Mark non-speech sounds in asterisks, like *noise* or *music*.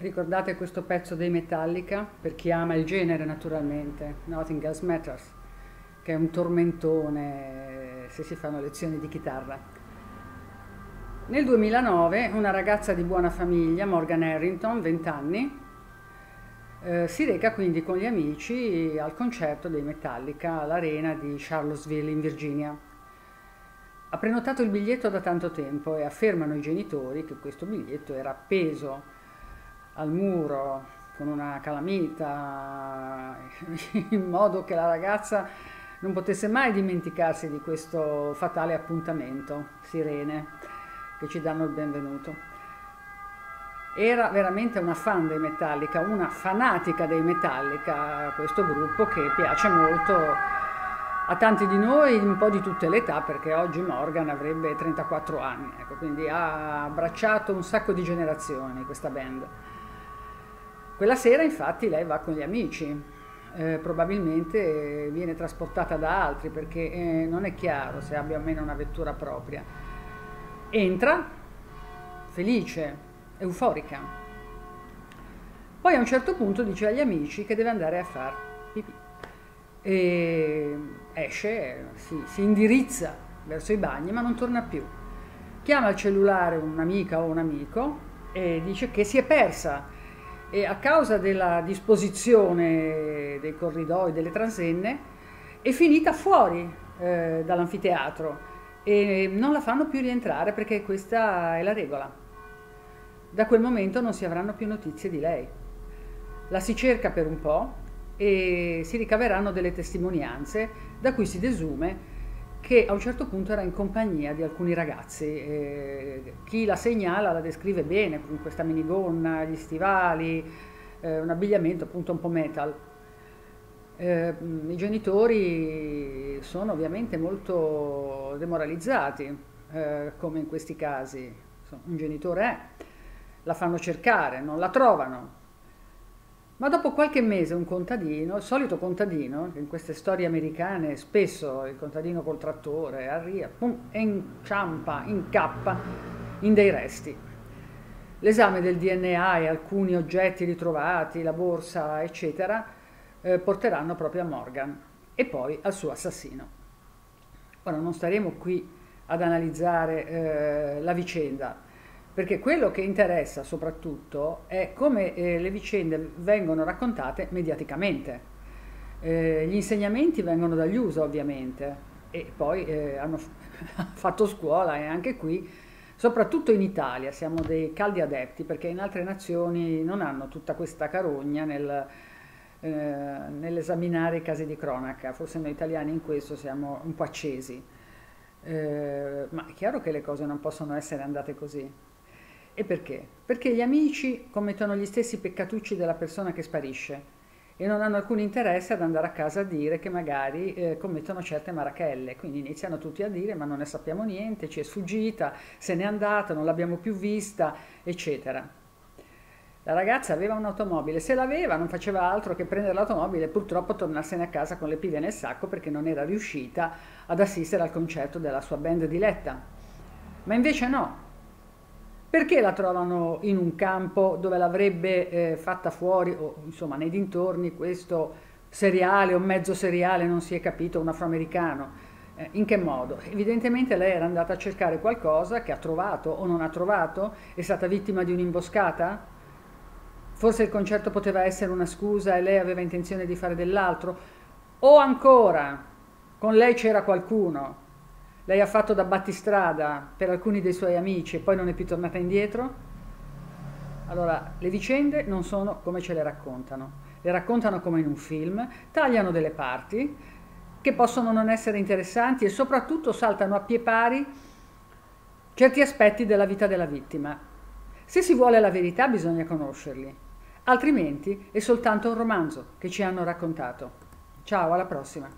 Ricordate questo pezzo dei Metallica per chi ama il genere naturalmente, Nothing Else Matters, che è un tormentone eh, se si fanno lezioni di chitarra. Nel 2009 una ragazza di buona famiglia, Morgan Harrington, 20 anni, eh, si reca quindi con gli amici al concerto dei Metallica all'arena di Charlottesville in Virginia. Ha prenotato il biglietto da tanto tempo e affermano i genitori che questo biglietto era appeso al muro con una calamita *laughs* in modo che la ragazza non potesse mai dimenticarsi di questo fatale appuntamento, sirene, che ci danno il benvenuto. Era veramente una fan dei Metallica, una fanatica dei Metallica, questo gruppo che piace molto a tanti di noi un po' di tutte le età, perché oggi Morgan avrebbe 34 anni, ecco, quindi ha abbracciato un sacco di generazioni questa band. Quella sera infatti lei va con gli amici, eh, probabilmente viene trasportata da altri perché eh, non è chiaro se abbia o meno una vettura propria. Entra felice, euforica. Poi a un certo punto dice agli amici che deve andare a far pipì. E esce, si, si indirizza verso i bagni ma non torna più. Chiama al cellulare un'amica o un amico e dice che si è persa e a causa della disposizione dei corridoi, delle transenne, è finita fuori eh, dall'anfiteatro e non la fanno più rientrare perché questa è la regola. Da quel momento non si avranno più notizie di lei. La si cerca per un po' e si ricaveranno delle testimonianze da cui si desume che a un certo punto era in compagnia di alcuni ragazzi. Eh, chi la segnala la descrive bene, con questa minigonna, gli stivali, eh, un abbigliamento appunto un po' metal. Eh, I genitori sono ovviamente molto demoralizzati, eh, come in questi casi. Un genitore è, la fanno cercare, non la trovano, ma dopo qualche mese un contadino, il solito contadino, in queste storie americane spesso il contadino col trattore arriva, pum, inciampa, incappa in dei resti. L'esame del DNA e alcuni oggetti ritrovati, la borsa, eccetera, eh, porteranno proprio a Morgan e poi al suo assassino. Ora non staremo qui ad analizzare eh, la vicenda, perché quello che interessa soprattutto è come eh, le vicende vengono raccontate mediaticamente. Eh, gli insegnamenti vengono dagli USA ovviamente e poi eh, hanno *laughs* fatto scuola e anche qui, soprattutto in Italia, siamo dei caldi adepti perché in altre nazioni non hanno tutta questa carogna nel, eh, nell'esaminare i casi di cronaca, forse noi italiani in questo siamo un po' accesi. Eh, ma è chiaro che le cose non possono essere andate così. E perché? Perché gli amici commettono gli stessi peccatucci della persona che sparisce e non hanno alcun interesse ad andare a casa a dire che magari eh, commettono certe marachelle. Quindi iniziano tutti a dire ma non ne sappiamo niente, ci è sfuggita, se n'è andata, non l'abbiamo più vista, eccetera. La ragazza aveva un'automobile, se l'aveva non faceva altro che prendere l'automobile e purtroppo tornarsene a casa con le pive nel sacco perché non era riuscita ad assistere al concerto della sua band diletta. Ma invece no, perché la trovano in un campo dove l'avrebbe eh, fatta fuori, o insomma nei dintorni, questo seriale o mezzo seriale, non si è capito, un afroamericano? Eh, in che modo? Evidentemente lei era andata a cercare qualcosa che ha trovato o non ha trovato, è stata vittima di un'imboscata? Forse il concerto poteva essere una scusa e lei aveva intenzione di fare dell'altro? O ancora, con lei c'era qualcuno lei ha fatto da battistrada per alcuni dei suoi amici e poi non è più tornata indietro? Allora, le vicende non sono come ce le raccontano, le raccontano come in un film, tagliano delle parti che possono non essere interessanti e soprattutto saltano a pie pari certi aspetti della vita della vittima. Se si vuole la verità bisogna conoscerli, altrimenti è soltanto un romanzo che ci hanno raccontato. Ciao, alla prossima!